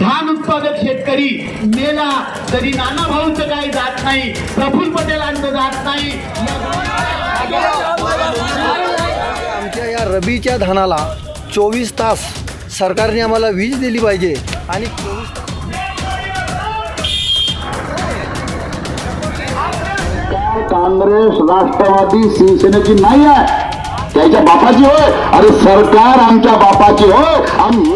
धान उत्पादक शेतकरी मेला तरी नाना भाऊचं काही जात नाही प्रफुल्ल पटेलांचं जात नाही आमच्या या रबीच्या धानाला चोवीस तास सरकारने आम्हाला वीज दिली पाहिजे आणि चोवीस काँग्रेस राष्ट्रवादी शिवसेनेची नाही आहे? त्याच्या बापाची होय. अरे सरकार आमच्या बापाची होय. आम्ही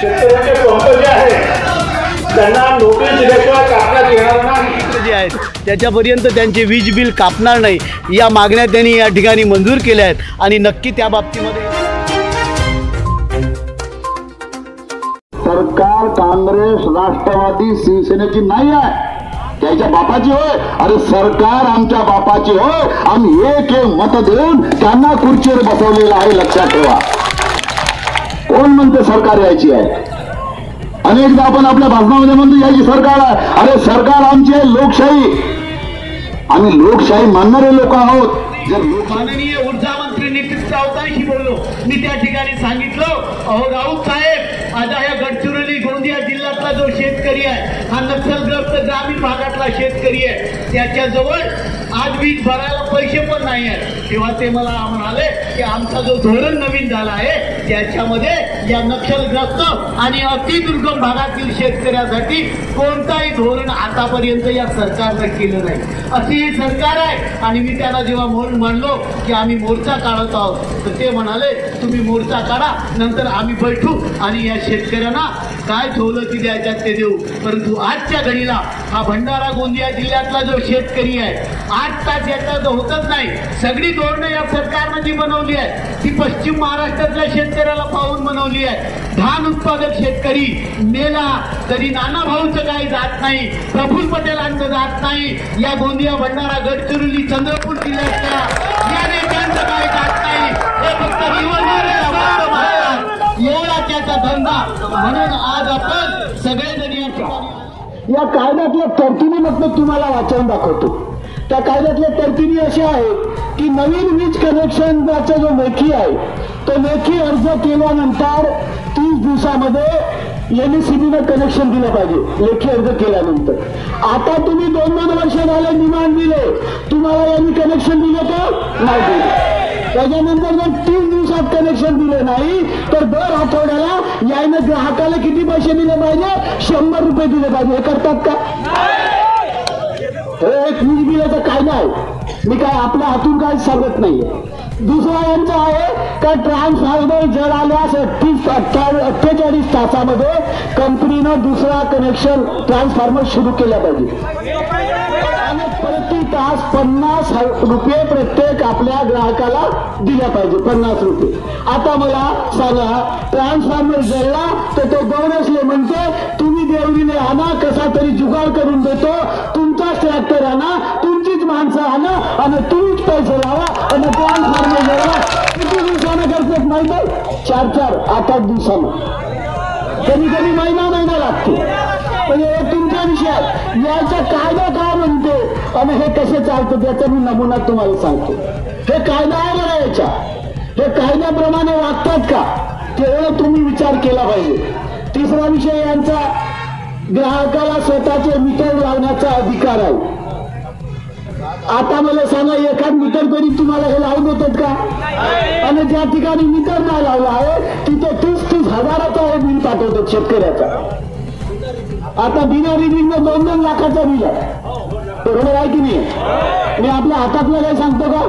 शेतकऱ्यांचे पंप जे आहे. त्यांना नोटीस दिल्याशिवाय काढण्यात येणार नाही. जे आहेत. त्याच्यापर्यंत त्यांचे वीज बिल कापणार नाही. या मागण्या त्यांनी या ठिकाणी मंजूर केल्या आहेत आणि नक्की त्या बाबतीमध्ये सरकार काँग्रेस राष्ट्रवादी शिवसेनेची नाही आहे. त्याच्या बापाची होय. अरे सरकार आमच्या बापाची होय. आम्ही एक एक मत देऊन त्यांना खुर्चीवर बसवलेलं आहे. लक्षात ठेवा. कोण म्हणते सरकार यायची आहे? अनेकदा आपण आपल्या भाषणामध्ये म्हणतो यायची सरकार आहे. अरे सरकार आमची आहे लोकशाही. आम्ही लोकशाही मानणारे लोक आहोत. जर माननीय ऊर्जा मंत्री नितीन राऊतांशी बोललो. मी त्या ठिकाणी सांगितलं अहो राऊत साहेब आज या गडचिरोली गोंदिया जिल्ह्यातला जो शेतकरी आहे हा नक्षलग्रस्त ग्रामीण भागातला शेतकरी आहे. त्याच्याजवळ आज वीज भरायला पैसे पण नाही आहेत तेव्हा ते मला म्हणाले की आमचा जो धोरण नवीन झाला आहे त्याच्यामध्ये या नक्षलग्रस्त आणि अतिदुर्गम भागातील शेतकऱ्यासाठी कोणताही धोरण आतापर्यंत या सरकारनं केलं नाही. अशी ही सरकार आहे. आणि मी त्यांना जेव्हा म्हणून म्हणलो की आम्ही मोर्चा काढत आहोत तर ते म्हणाले तुम्ही मोर्चा काढा नंतर आम्ही बैठू आणि या शेतकऱ्यांना काय ठेवलं की द्यायच्यात ते देऊ? परंतु आजच्या घडीला हा भंडारा गोंदिया जिल्ह्यातला जो शेतकरी आहे आठ तास याचा होतच नाही. सगळी धोरणं या सरकारनं जी बनवली आहे ती पश्चिम महाराष्ट्रातल्या शेतकऱ्याला पाहून बनवली आहे धान उत्पादक शेतकरी मेला तरी नाना भाऊचं काही जात नाही प्रफुल्ल पटेलांचं जात नाही या गोंदिया भंडारा गडचिरोली चंद्रपूर जिल्ह्यातल्या या नेत्यांचं काही जात नाही. हे फक्त निवडणुकीला मात्र त्याचा धंदा. म्हणून आज आपण सगळेजण या ठिकाणी या कायद्यातल्या तरतुदी मग तुम्हाला वाचवून दाखवतो. त्या कायद्यातल्या तरतुदी अशा आहेत की नवीन वीज कनेक्शनचा जो लेखी आहे तो लेखी अर्ज केल्यानंतर तीस दिवसामध्ये एमएससीबीनं कनेक्शन दिलं पाहिजे लेखी अर्ज केल्यानंतर. आता तुम्ही दोन दोन वर्ष झाले डिमांड दिले. तुम्हाला यांनी कनेक्शन दिलं का? नाही दिलं. त्याच्यानंतर जर तीन दिवसात कनेक्शन दिले नाही तर दर आठवड्याला यायनं ग्राहकाला किती पैसे दिले पाहिजे? शंभर रुपये दिले पाहिजे. हे करतात का? एक वीज बिलाचं काय नाही. मी काय आपल्या हातून काय सांगत नाहीये. दुसरा यांचा आहे का ट्रान्सफॉर्मर जर आल्यास तीस अठ्ठेचाळीस तासामध्ये कंपनीनं दुसरा कनेक्शन ट्रान्सफॉर्मर सुरू केला पाहिजे. तास पन्नास रुपये प्रत्येक आपल्या ग्राहकाला दिल्या पाहिजे पन्नास रुपये. आता मला सांगा ट्रान्सफॉर्मर जळला तर तो बोनसले म्हणतो तुम्ही देवरीने आणा कसा तरी जुगाड करून देतो. तुमचाच ट्रॅक्टर आणा तुमचीच माणसं आणा आणि तुम्हीच पैसे लावा आणि ट्रान्सफॉर्मर जळला. किती दिवसानं करतात माहिती? चार चार आठ आठ दिवसानं. कधी कधी महिना महिना लागतो. म्हणजे तुमच्या विषयात याचा कायदा काय म्हणतो? आणि हे कसं चालतं त्याचा मी नमुना तुम्हाला सांगतो. हे कायदा आहे बघा याच्या हे कायद्याप्रमाणे वागतात का? तेवढं तुम्ही विचार केला पाहिजे. तिसरा विषय यांचा ग्राहकाला स्वतःचे मीटर लावण्याचा अधिकार आहे. आता मला सांगा एखाद मीटर तरी तुम्हाला हे लावून देतात का? आणि ज्या ठिकाणी मीटर नाही लावला आहे तिथे तीस तीस हजाराचा हे बिल पाठवतात शेतकऱ्याचा. आता बिना रिडिंग दोन दोन लाखाचा बिल आहे. बरोबर आहे की नाही? मी आपल्या हातातलं काही सांगतो का?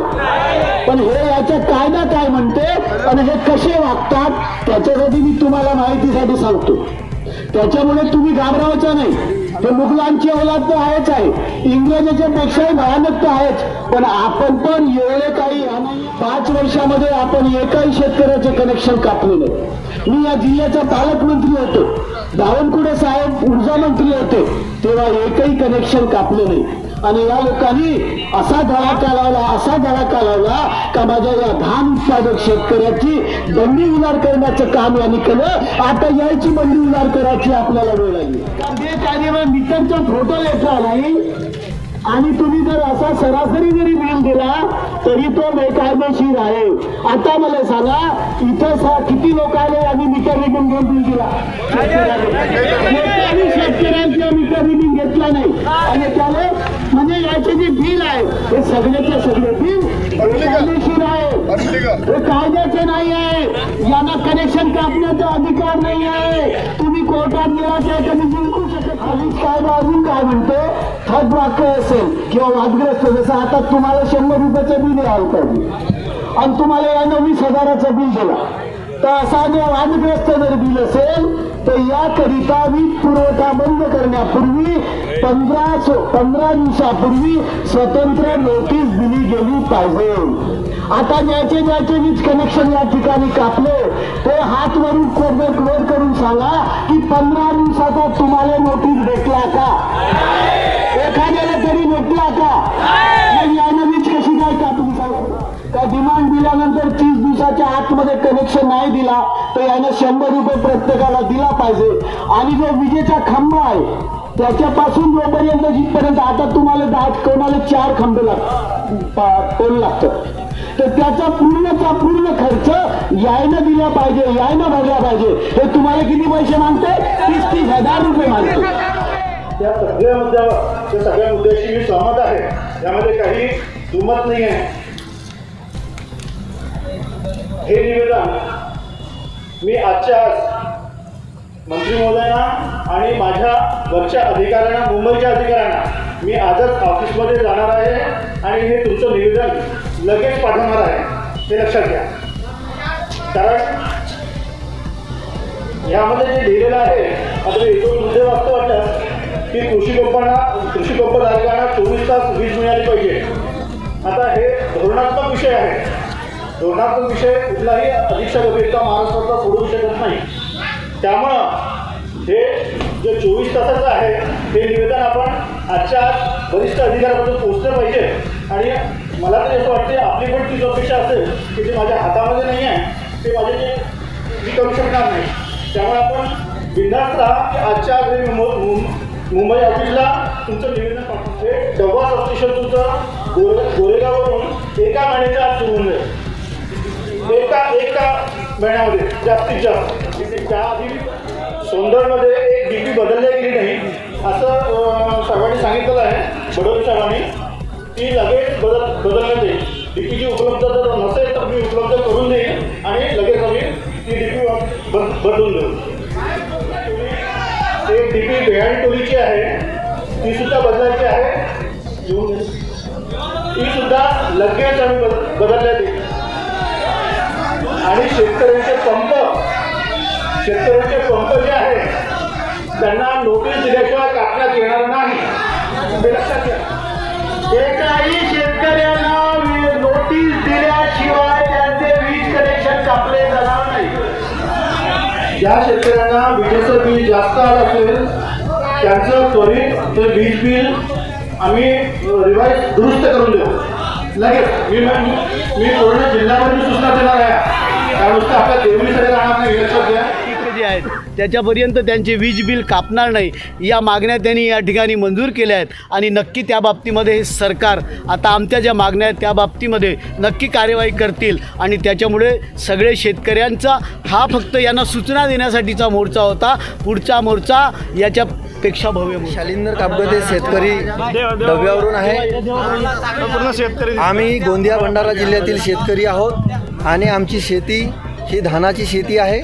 पण हे याचा कायदा काय म्हणते? आणि हे कसे वागतात? त्याच्यासाठी मी तुम्हाला माहितीसाठी सांगतो. त्याच्यामुळे तुम्ही घाबरावायचं नाही. हे मुघलांची औलाद तर आहेच आहे. इंग्रजाच्या पेक्षाही भयानक तर आहेच. पण आपण पण एवढे काही पाच वर्षामध्ये आपण एकाही शेतकऱ्याचे कनेक्शन कापले नाही. मी या जिल्ह्याचा पालकमंत्री होतो. बावनकुळे साहेब ऊर्जा मंत्री होते. तेव्हा एकही कनेक्शन कापले नाही. आणि या लोकांनी असा धडाका लावला असा धडाका लावला का माझ्या या धान उत्पादक शेतकऱ्याची बंदी उलार करण्याचं काम यांनी केलं. आता यायची बंदी उलार करायची आपल्याला वेळ आली मीटरचा फोटो यायचा नाही आणि तुम्ही जर असा सरासरी जरी बिल दिला तरी तो बेकायदेशीर आहे. आता मला सांगा इथं सा- किती लोकांनी आम्ही आणि मीटर रिडिंग घेऊन बिल दिला शेतकऱ्यांचा एकाही मीटर रिडिंग घेतला नाही. आणि त्याने म्हणजे याचे जे बिल आहे हे सगळ्याच्या सगळे बिल बेकायदेशीर आहे. हे कायद्याचे नाही आहे. यांना कनेक्शन कापण्याचा अधिकार नाही आहे. तुम्ही कोर्टात गेला त्या कमी कायदा अजून काय म्हणतो? थर्ड वाक्य असेल. किंवा वादग्रस्त जसं आता तुम्हाला शंभर रुपयाचं बिल यावं पाहिजे. आणि तुम्हाला यानं वीस हजाराचं बिल दिला. तर असा वादग्रस्त जर बिल असेल तर याकरिता वीज पुरवठा बंद करण्यापूर्वी पंधरा पंधरा दिवसापूर्वी स्वतंत्र नोटीस दिली गेली पाहिजे. आता ज्याचे ज्याचे वीज कनेक्शन या ठिकाणी कापले ते हात वरून कोर्ट करून सांगा की पंधरा दिवसाचा तुम्हाला नोटीस भेटला का? मध्ये कनेक्शन नाही दिला तर यानं शंभर रुपये प्रत्येकाला दिला पाहिजे. आणि जो विजेचा खांबा आहे त्याच्यापासून जोपर्यंत जिथपर्यंत आता तुम्हाला दहा कोणाला चार खांबे लागतात टोल लागतं? तर त्याचा पूर्णचा पूर्ण खर्च यायनं दिला पाहिजे यायनं भरला पाहिजे. हे तुम्हाला किती पैसे मागते तीस तीस हजार रुपये मागते त्या सगळ्या मुद्द्यावर त्या सगळ्या मुद्द्याशी मी सहमत आहे. यामध्ये काही दुमत नाही आहे हे निवेदन मी आजच्या आज मंत्री महोदयांना आणि माझ्या वरच्या अधिकाऱ्यांना मुंबईच्या अधिकाऱ्यांना मी आजच ऑफिसमध्ये जाणार आहे आणि हे तुमचं निवेदन लगेच पाठवणार आहे हे लक्षात घ्या. कारण यामध्ये जे लिहिलेलं आहे आता मी एकूण मुद्दे वाचतो वाटतं की कृषी पंपांना कृषी पंपधारकांना चोवीस तास वीज मिळाली पाहिजे. आता हे धोरणात्मक विषय आहे. धोरणात्मक विषय कुठलाही अधीक्षक गंभीरता महाराष्ट्रातला सोडवू शकत नाही. त्यामुळं हे जे चोवीस तासाचं आहे हे निवेदन आपण आजच्या आज वरिष्ठ अधिकाऱ्यापर्यंत पोहोचलं पाहिजे. आणि मला तरी असं वाटते आपली पण तीच अपेक्षा असेल की जे माझ्या हातामध्ये नाही आहे ते माझे जे मी करू शकणार नाही. त्यामुळे आपण बिंदास्त राहा की आजच्या आज मुंबई ऑफिसला तुमचं निवेदन पाठवतो हे डब्बा सबस्टेशन तुमचं गोरे गोरेगाववरून एका महिन्याच्या आत सुरू होऊन जाईल एका एका महिन्यामध्ये जास्तीत जास्त. त्याआधी सोंदरमध्ये एक डी पी बदलल्या गेली नाही असं सर्वांनी सांगितलं सांगितलेलं आहे. बडोली साहेबांनी. ती लगेच बदल बदलण्यात येईल डी पीची उपलब्धता जर नसेल तर मी उपलब्ध करून देईन आणि लगेच आम्ही ती डी पी बदलून देऊ. एक डी पी टोलीची आहे. ती सुद्धा बदलायची आहे. ती सुद्धा लगेच आम्ही बद- बदलण्यात येईल आणि शेतकऱ्यांचे पंप शेतकऱ्यांचे पंप जे आहेत त्यांना नोटीस दिल्याशिवाय कापण्यात येणार नाही. हे लक्षात घ्या एकाही शेतकऱ्यांना नोटीस दिल्याशिवाय त्यांचे वीज कनेक्शन कापले जाणार नाही. ज्या शेतकऱ्यांना विजेचं बिल जास्त आलं असेल त्यांचं त्वरित ते वीज बिल आम्ही रिवाईज दुरुस्त करून देऊ. लगेच. मी मी पूर्ण जिल्ह्यामध्ये सूचना देणार आहे. हे आहेत त्याच्यापर्यंत त्यांचे वीज बिल कापणार नाही. या मागण्या त्यांनी या ठिकाणी मंजूर केल्या आहेत आणि नक्की त्या बाबतीमध्ये हे सरकार आता आमच्या ज्या मागण्या आहेत त्या बाबतीमध्ये नक्की कार्यवाही करतील. आणि त्याच्यामुळे सगळे शेतकऱ्यांचा हा फक्त यांना सूचना देण्यासाठीचा मोर्चा होता. पुढचा मोर्चा याच्यापेक्षा भव्य मोर्चा. शालिंदर कापगते शेतकरी डब्यावरून आहे. आम्ही गोंदिया भंडारा जिल्ह्यातील शेतकरी आहोत. आणि आमची शेती ही धानाची शेती आहे.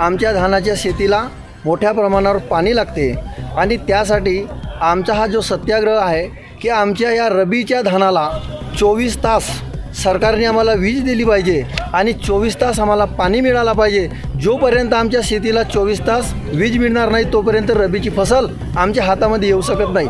आमच्या धानाच्या शेतीला मोठ्या प्रमाणावर पाणी लागते आणि त्यासाठी आमचा हा जो सत्याग्रह आहे की आमच्या या रबीच्या धानाला चोवीस तास सरकारने आम्हाला वीज दिली पाहिजे आणि चोवीस तास आम्हाला पाणी मिळाला पाहिजे. जोपर्यंत आमच्या शेतीला चोवीस तास वीज मिळणार नाही तोपर्यंत रबीची फसल आमच्या हातामध्ये येऊ शकत नाही.